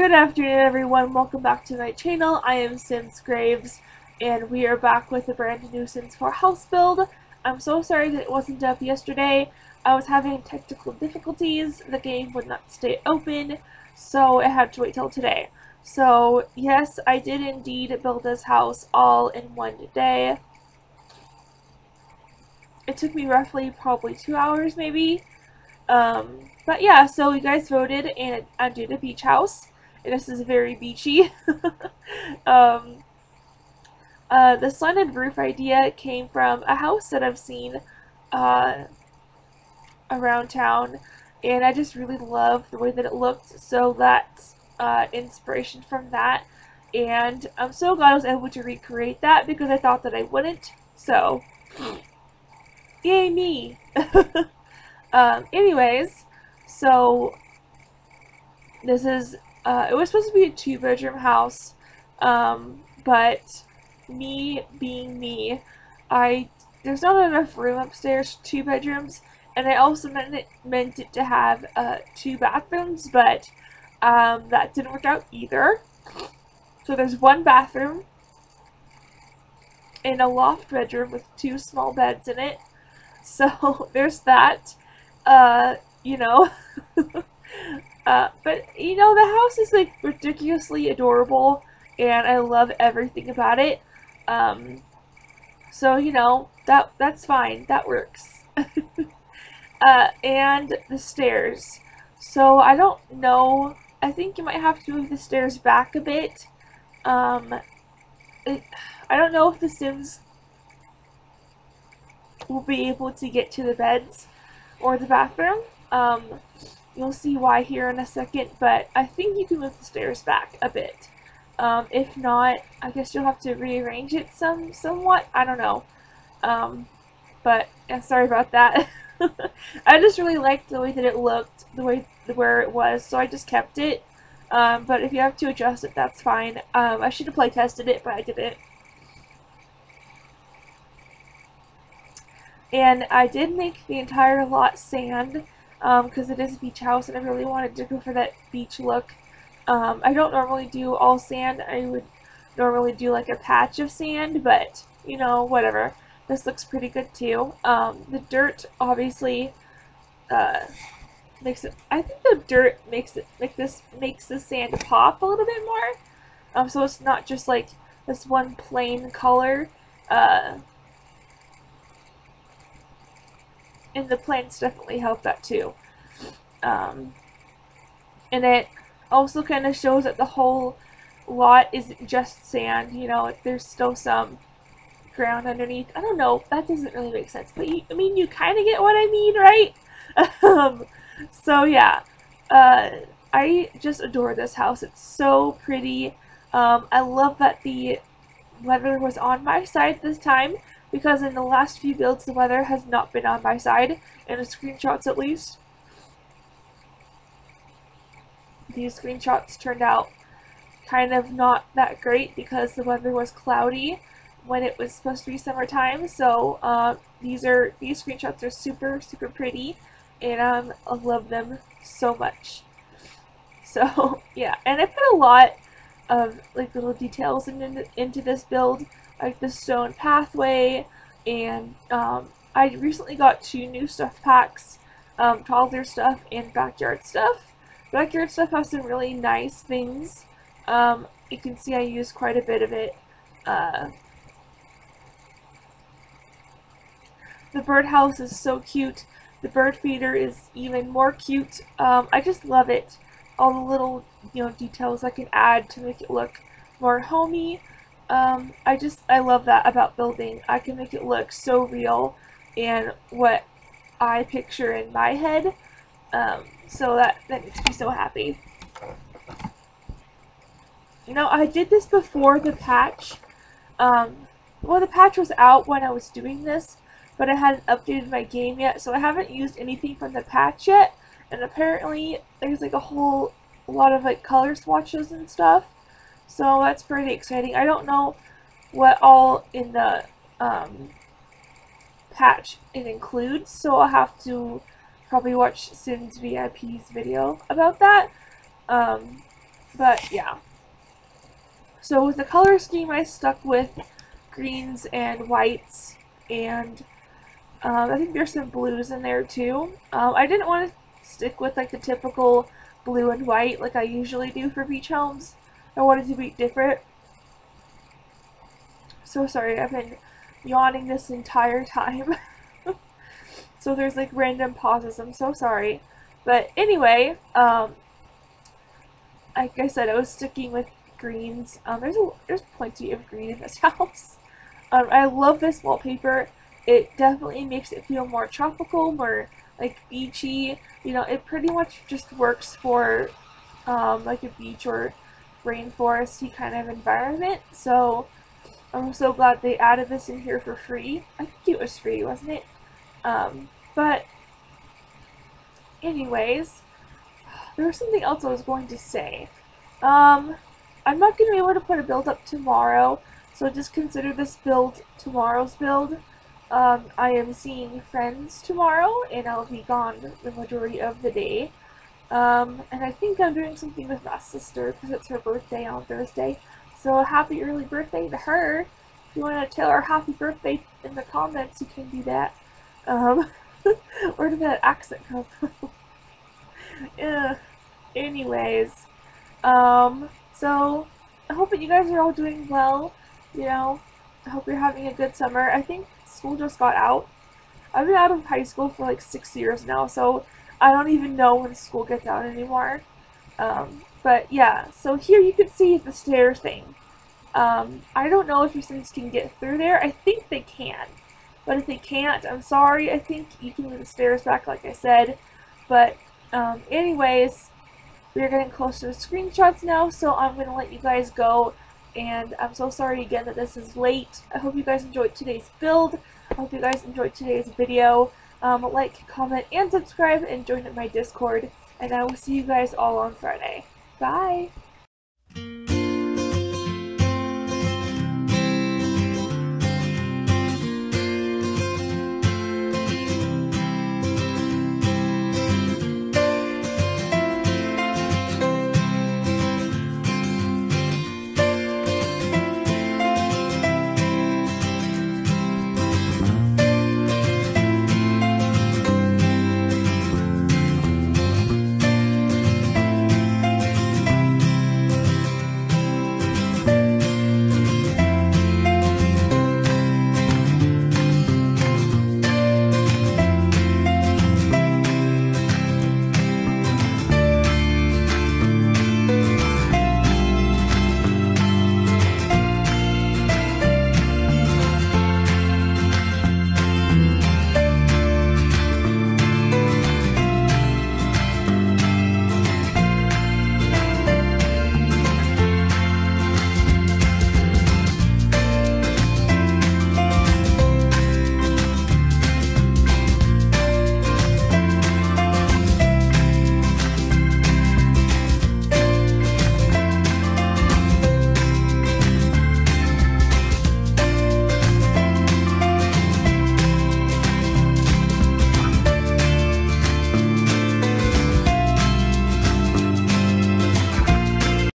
Good afternoon everyone, welcome back to my channel. I am Sims Graves and we are back with a brand new Sims 4 house build. I'm so sorry that it wasn't up yesterday. I was having technical difficulties, the game would not stay open, so I had to wait till today. So yes, I did indeed build this house all in one day. It took me roughly probably two hours maybe. Um, but yeah, so you guys voted and I did a beach house. And this is very beachy. um, uh, the slanted roof idea came from a house that I've seen uh, around town. And I just really love the way that it looked. So that's uh, inspiration from that. And I'm so glad I was able to recreate that because I thought that I wouldn't. So, yay me! um, anyways, so this is, uh, it was supposed to be a two bedroom house, um, but me being me, I, there's not enough room upstairs two bedrooms, and I also meant it, meant it to have, uh, two bathrooms, but, um, that didn't work out either. So there's one bathroom, and a loft bedroom with two small beds in it. So there's that. Uh, you know. uh, but, you know, the house is, like, ridiculously adorable, and I love everything about it. Um, so, you know, that that's fine. That works. uh, and the stairs. So, I don't know. I think you might have to move the stairs back a bit. Um, it, I don't know if the Sims will be able to get to the beds or the bathroom. Um, you'll see why here in a second, but I think you can move the stairs back a bit. Um, if not, I guess you'll have to rearrange it some somewhat. I don't know. Um, but yeah, sorry about that. I just really liked the way that it looked, the way where it was, so I just kept it. Um, but if you have to adjust it, that's fine. Um, I should have play tested it, but I didn't. And I did make the entire lot sand because um, it is a beach house and I really wanted to go for that beach look. Um, I don't normally do all sand. I would normally do like a patch of sand, but you know, whatever. This looks pretty good too. Um, the dirt obviously uh, makes it. I think the dirt makes it like this makes the sand pop a little bit more. Um, so it's not just like this one plain color. Uh, and the plants definitely help that too. Um, and it also kind of shows that the whole lot isn't just sand, you know, there's still some ground underneath. I don't know, that doesn't really make sense, but you, I mean, you kind of get what I mean, right? um, so yeah, uh, I just adore this house. It's so pretty. Um, I love that the weather was on my side this time because in the last few builds the weather has not been on my side, in the screenshots at least. These screenshots turned out kind of not that great because the weather was cloudy when it was supposed to be summertime, so uh, these are these screenshots are super super pretty and um, I love them so much. So yeah, and I put a lot of like little details into, into this build like the stone pathway, and um, I recently got two new stuff packs, um, toddler stuff and backyard stuff. Backyard stuff has some really nice things. Um, you can see I use quite a bit of it. Uh, the birdhouse is so cute. The bird feeder is even more cute. Um, I just love it. All the little, you know, details I can add to make it look more homey. Um, I just, I love that about building. I can make it look so real and what I picture in my head. Um, so that, that makes me so happy. You know, I did this before the patch. Um, well, the patch was out when I was doing this, but I hadn't updated my game yet, so I haven't used anything from the patch yet. And apparently, there's like a whole lot of like color swatches and stuff. So that's pretty exciting. I don't know what all in the um, patch it includes, so I'll have to probably watch Sims VIP's video about that. Um, but yeah. So with the color scheme, I stuck with greens and whites, and um, I think there's some blues in there too. Um, I didn't want to stick with like the typical blue and white like I usually do for beach homes. I wanted to be different. So sorry, I've been yawning this entire time. so there's like random pauses, I'm so sorry. But anyway, um, like I said, I was sticking with greens. Um, there's a, there's plenty of green in this house. Um, I love this wallpaper. It definitely makes it feel more tropical, more like beachy. You know, it pretty much just works for um, like a beach or rainforesty kind of environment. So I'm so glad they added this in here for free. I think it was free, wasn't it? Um, but anyways, there was something else I was going to say. Um, I'm not going to be able to put a build up tomorrow, so just consider this build tomorrow's build. Um, I am seeing friends tomorrow, and I'll be gone the majority of the day. Um, and I think I'm doing something with my sister because it's her birthday on Thursday. So happy early birthday to her. If you want to tell her happy birthday in the comments, you can do that. Um, where did that accent come from? yeah. Anyways, um, so I hope that you guys are all doing well. You know, I hope you're having a good summer. I think school just got out. I've been out of high school for like six years now, so I don't even know when school gets out anymore. Um, but yeah, so here you can see the stair thing. Um, I don't know if your students can get through there. I think they can. But if they can't, I'm sorry. I think you can move the stairs back like I said. But um, anyways, we're getting close to screenshots now, so I'm going to let you guys go. And I'm so sorry again that this is late. I hope you guys enjoyed today's build. I hope you guys enjoyed today's video. Um, like, comment, and subscribe, and join my Discord. And I will see you guys all on Friday. Bye!